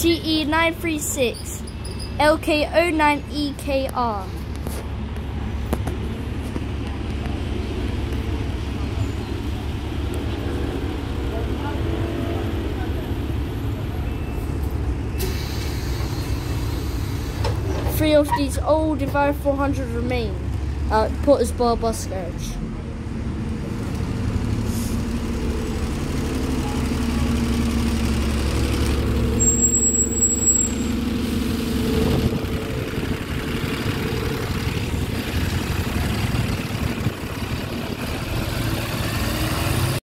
TE936 LK09EKR. Three of these old Enviro 400 remain at Potter's Bar bus garage.